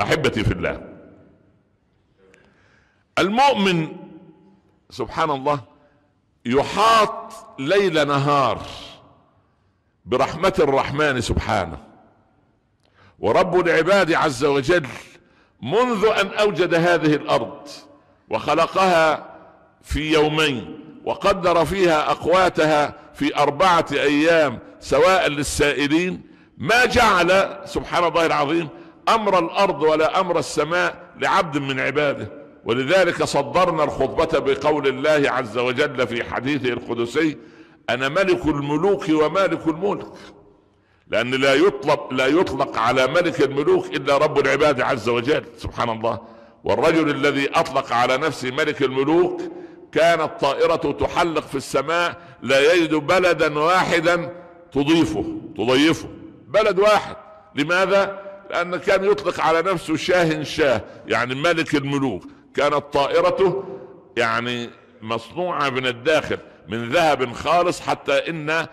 أحبتي في الله. المؤمن سبحان الله يحاط ليل نهار برحمة الرحمن سبحانه. ورب العباد عز وجل منذ أن أوجد هذه الأرض وخلقها في يومين وقدر فيها أقواتها في أربعة أيام سواء للسائلين ما جعل سبحان الله العظيم أمر الأرض ولا أمر السماء لعبد من عباده. ولذلك صدرنا الخطبة بقول الله عز وجل في حديثه القدسي أنا ملك الملوك ومالك الملك. لأن لا يطلق لا يطلق على ملك الملوك إلا رب العباد عز وجل سبحان الله. والرجل الذي أطلق على نفسه ملك الملوك كانت طائرته تحلق في السماء لا يجد بلدا واحدا تضيفه تضيفه. بلد واحد. لماذا؟ لأن كان يطلق على نفسه شاه شاه يعني ملك الملوك. كانت طائرته يعني مصنوعة من الداخل من ذهب خالص حتى إن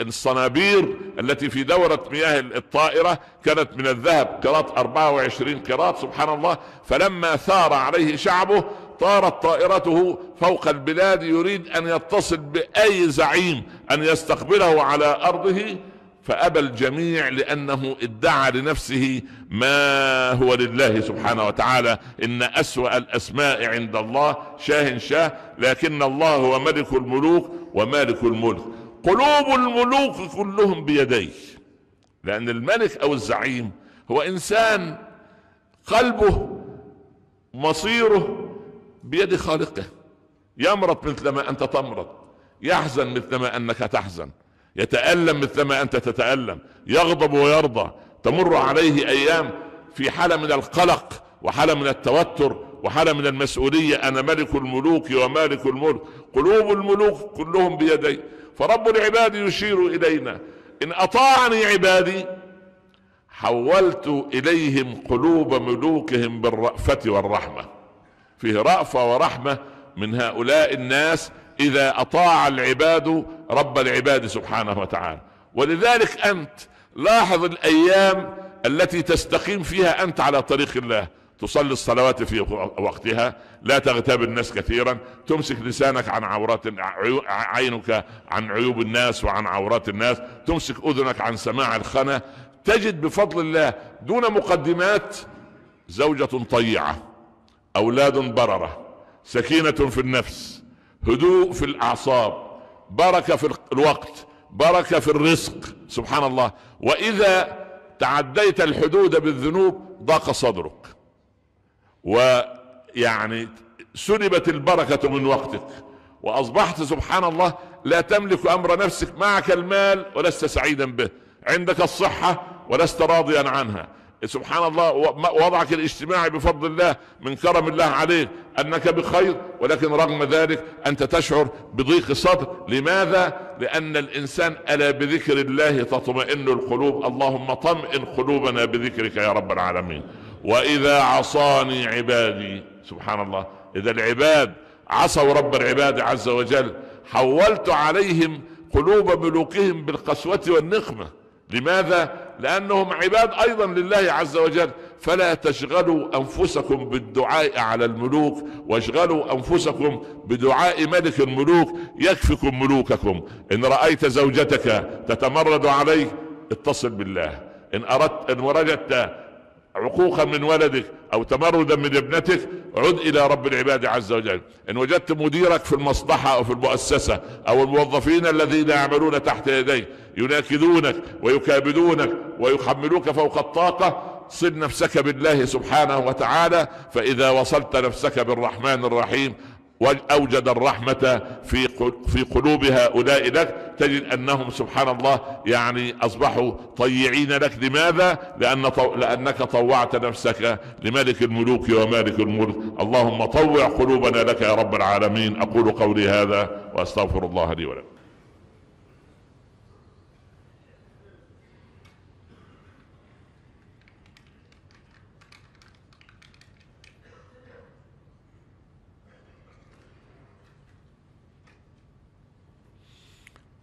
الصنابير التي في دورة مياه الطائرة كانت من الذهب قراط 24 قراط سبحان الله. فلما ثار عليه شعبه طارت طائرته فوق البلاد يريد أن يتصل بأي زعيم أن يستقبله على أرضه. فأبى الجميع لأنه ادعى لنفسه ما هو لله سبحانه وتعالى. إن أسوأ الأسماء عند الله شاه شاه لكن الله هو ملك الملوك ومالك الملك. قلوب الملوك كلهم بيديه لأن الملك أو الزعيم هو إنسان قلبه مصيره بيد خالقه. يمرض مثلما أنت تمرض يحزن مثلما أنك تحزن. يتألم مثلما أنت تتألم يغضب ويرضى. تمر عليه أيام في حالة من القلق وحالة من التوتر وحالة من المسؤولية أنا ملك الملوك ومالك الملك قلوب الملوك كلهم بيدي. فرب العباد يشير إلينا. إن أطاعني عبادي حولت إليهم قلوب ملوكهم بالرأفة والرحمة. فيه رأفة ورحمة من هؤلاء الناس. إذا أطاع العباد رب العباد سبحانه وتعالى. ولذلك أنت لاحظ الأيام التي تستقيم فيها أنت على طريق الله. تصلي الصلوات في وقتها لا تغتاب الناس كثيرا تمسك لسانك عن عورات عينك عن عيوب الناس وعن عورات الناس تمسك أذنك عن سماع الخنا تجد بفضل الله دون مقدمات زوجة طيعة أولاد بررة سكينة في النفس هدوء في الأعصاب بركة في الوقت بركة في الرزق سبحان الله. وإذا تعديت الحدود بالذنوب ضاق صدرك. ويعني سلبت البركة من وقتك. وأصبحت سبحان الله لا تملك أمر نفسك معك المال ولست سعيدا به. عندك الصحة ولست راضيا عنها. سبحان الله وضعك الاجتماعي بفضل الله من كرم الله عليك أنك بخير ولكن رغم ذلك أنت تشعر بضيق صدر. لماذا؟ لأن الإنسان ألا بذكر الله تطمئن القلوب. اللهم طمئن قلوبنا بذكرك يا رب العالمين. وإذا عصاني عبادي سبحان الله. إذا العباد عصوا رب العباد عز وجل حولت عليهم قلوب ملوكهم بالقسوة والنقمة. لماذا؟ لأنهم عباد أيضا لله عز وجل. فلا تشغلوا أنفسكم بالدعاء على الملوك واشغلوا أنفسكم بدعاء ملك الملوك يكفكم ملوككم. إن رأيت زوجتك تتمرد عليك اتصل بالله. إن أردت إن وجدت عقوقا من ولدك أو تمردا من ابنتك عد إلى رب العباد عز وجل. إن وجدت مديرك في المصلحة أو في المؤسسة أو الموظفين الذين يعملون تحت يديك يناكدونك ويكابدونك ويحملوك فوق الطاقة صل نفسك بالله سبحانه وتعالى فإذا وصلت نفسك بالرحمن الرحيم وأوجد الرحمة في في قلوب هؤلاء لك. تجد أنهم سبحان الله يعني أصبحوا طيعين لك. لماذا؟ لأن لأنك طوعت نفسك لملك الملوك ومالك الملك. اللهم طوع قلوبنا لك يا رب العالمين. أقول قولي هذا وأستغفر الله لي ولكم.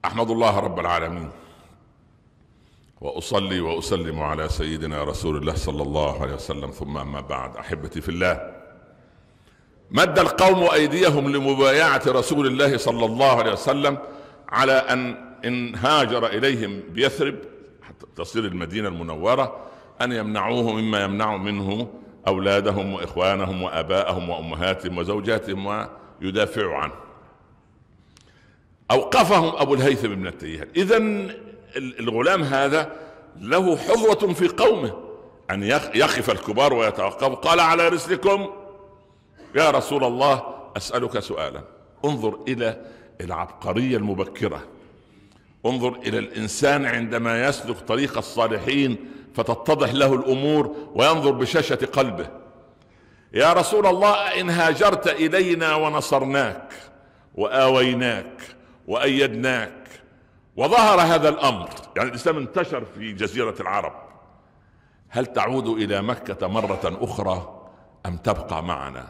أحمد الله رب العالمين. وأصلي وأسلم على سيدنا رسول الله صلى الله عليه وسلم. ثم أما بعد أحبتي في الله مد القوم أيديهم لمبايعة رسول الله صلى الله عليه وسلم على أن إن هاجر إليهم بيثرب حتى تصير المدينة المنورة أن يمنعوه مما يمنع منه أولادهم وإخوانهم وابائهم وأمهاتهم وزوجاتهم ويدافعوا عنه. أوقفهم أبو الهيثم بن التيهان. اذا الغلام هذا له حظوة في قومه أن يقف الكبار ويتوقفوا. قال على رسلكم يا رسول الله أسألك سؤالا. انظر إلى العبقرية المبكرة. انظر إلى الإنسان عندما يسلك طريق الصالحين فتتضح له الأمور وينظر بشاشة قلبه. يا رسول الله إن هاجرت إلينا ونصرناك وآويناك وأيدناك. وظهر هذا الأمر يعني الإسلام انتشر في جزيرة العرب. هل تعود إلى مكة مرة أخرى أم تبقى معنا؟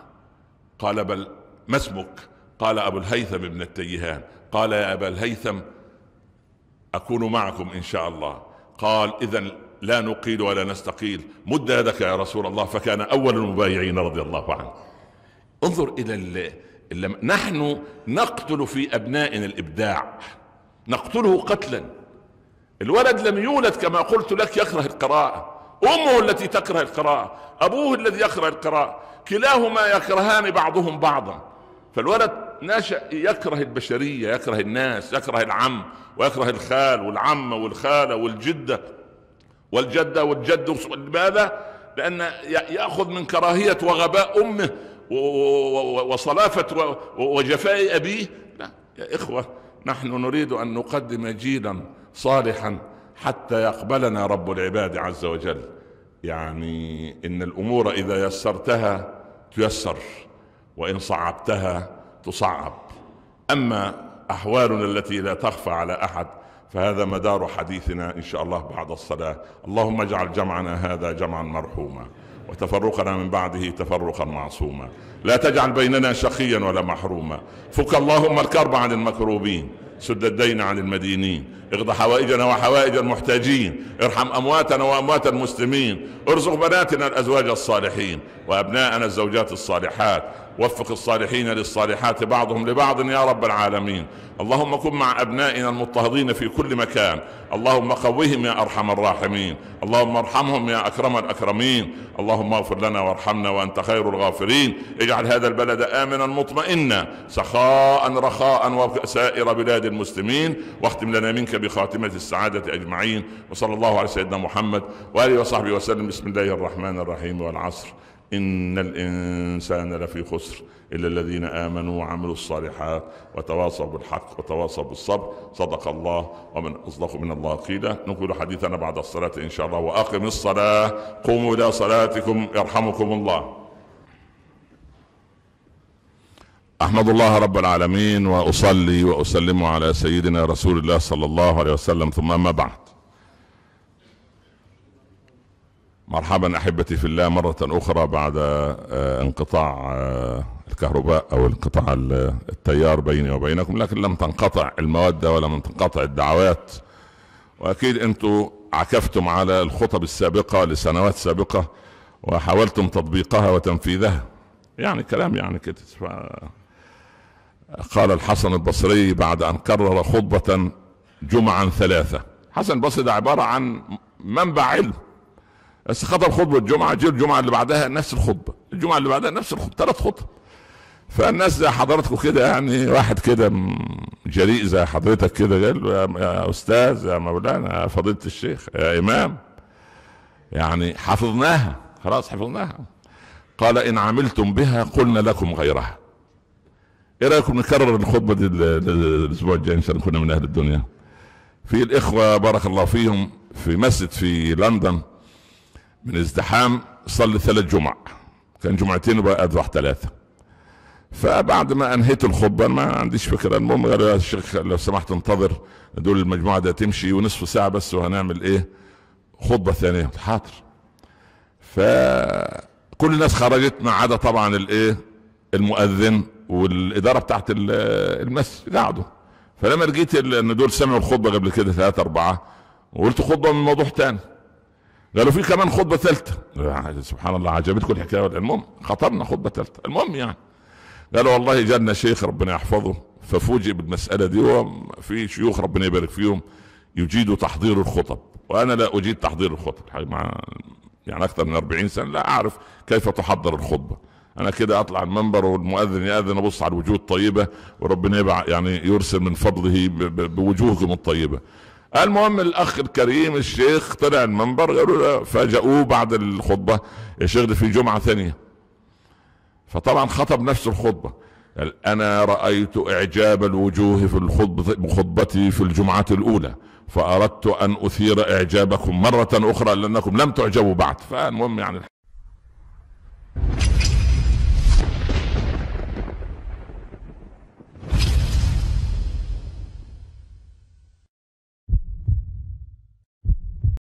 قال بل ما اسمك؟ قال أبو الهيثم بن التيهان. قال يا أبا الهيثم أكون معكم إن شاء الله. قال اذا لا نقيل ولا نستقيل. مد يدك يا رسول الله. فكان أول المبايعين رضي الله عنه. انظر إلى نحن نقتل في أبنائنا الإبداع. نقتله قتلا. الولد لم يولد كما قلت لك يكره القراءة. أمه التي تكره القراءة. أبوه الذي يكره القراءة. كلاهما يكرهان بعضهم بعضا. فالولد نشأ يكره البشرية يكره الناس يكره العم ويكره الخال والعمة والخالة والجدة. والجدة والجد لماذا؟ لأن يأخذ من كراهية وغباء أمه. وصلافة وجفاء أبيه. لا يا إخوة نحن نريد أن نقدم جيلا صالحا حتى يقبلنا رب العباد عز وجل. يعني إن الأمور إذا يسرتها تيسر وإن صعبتها تصعب. أما أحوالنا التي لا تخفى على أحد فهذا مدار حديثنا إن شاء الله بعد الصلاة. اللهم اجعل جمعنا هذا جمعا مرحوما. وتفرقنا من بعده تفرقا معصوما. لا تجعل بيننا شقيا ولا محروما. فك اللهم الكرب عن المكروبين سد الدين عن المدينين اقض حوائجنا وحوائج المحتاجين ارحم أمواتنا وأموات المسلمين ارزق بناتنا الأزواج الصالحين وأبناءنا الزوجات الصالحات. وفق الصالحين للصالحات بعضهم لبعض يا رب العالمين. اللهم كن مع أبنائنا المضطهدين في كل مكان. اللهم قوهم يا أرحم الراحمين. اللهم ارحمهم يا أكرم الأكرمين. اللهم اغفر لنا وارحمنا وأنت خير الغافرين. اجعل هذا البلد آمنا مطمئنا. سخاء رخاء وسائر بلاد المسلمين. واختم لنا منك بخاتمة السعادة أجمعين. وصلى الله على سيدنا محمد وآله وصحبه وسلم. بسم الله الرحمن الرحيم والعصر. ان الانسان لفي خسر الا الذين امنوا وعملوا الصالحات وتواصوا بالحق وتواصوا بالصبر. صدق الله ومن أصدق من الله قيلا. نقول حديثنا بعد الصلاة إن شاء الله وأقم الصلاة. قوموا إلى صلاتكم يرحمكم الله. أحمد الله رب العالمين وأصلي وأسلم على سيدنا رسول الله صلى الله عليه وسلم. ثم ما بعد. مرحبا أحبتي في الله مرة أخرى بعد آه، انقطاع آه، الكهرباء أو انقطاع التيار بيني وبينكم لكن لم تنقطع المودة ولم تنقطع الدعوات. وأكيد أنتم عكفتم على الخطب السابقة لسنوات سابقة وحاولتم تطبيقها وتنفيذها. يعني كلام يعني كده. قال الحسن البصري بعد أن كرر خطبة جمعا ثلاثة. حسن البصري ده عبارة عن منبع علم. بس خطب خطبه الجمعة جه الجمعة اللي بعدها نفس الخطبة. الجمعة اللي بعدها نفس الخطبة ثلاث خطب. فالناس زي حضراتكم كده يعني واحد كده جريء زي حضرتك كده قال له يا أستاذ يا مولانا يا فضيلة الشيخ يا إمام. يعني حفظناها خلاص حفظناها. قال إن عملتم بها قلنا لكم غيرها. إيه رأيكم نكرر الخطبة دي الأسبوع الجاي إن شاء الله كنا من أهل الدنيا؟ في الإخوة بارك الله فيهم في مسجد في لندن. من ازدحام صلي ثلاث جمع. كان جمعتين وبقى اذبح ثلاثة. فبعد ما انهيت الخطبة ما عنديش فكرة. المهم قال يا شيخ لو سمحت انتظر. دول المجموعة ده تمشي ونصف ساعة بس وهنعمل إيه؟ خطبة ثانية. حاضر. فكل الناس خرجت ما عدا طبعا الإيه؟ المؤذن والإدارة بتاعت المسجد قعدوا. فلما لقيت إن دول سمعوا الخطبة قبل كده ثلاثة أربعة وقلت خطبة من موضوع تاني. قالوا في كمان خطبة ثالثة. سبحان الله عجبتكم الحكاية. المهم خطبنا خطبة ثالثة. المهم يعني قالوا والله جانا شيخ ربنا يحفظه ففوجئ بالمسألة دي وفي شيوخ ربنا يبارك فيهم يجيدوا تحضير الخطب. وأنا لا أجيد تحضير الخطب. مع يعني أكثر من 40 سنة لا أعرف كيف تحضر الخطبة. أنا كده أطلع المنبر والمؤذن يأذن أبص على الوجوه الطيبة وربنا يبع يعني يرسل من فضله بوجوهكم الطيبة. المهم الأخ الكريم الشيخ طلع المنبر قالوا فاجئوه بعد الخطبة. يا شيخ في جمعة ثانية. فطبعا خطب نفس الخطبة. قال أنا رأيت إعجاب الوجوه في الخطبه خطبتي في الجمعة الأولى. فأردت أن أثير إعجابكم مرة أخرى لأنكم لم تعجبوا بعد. فالمهم يعني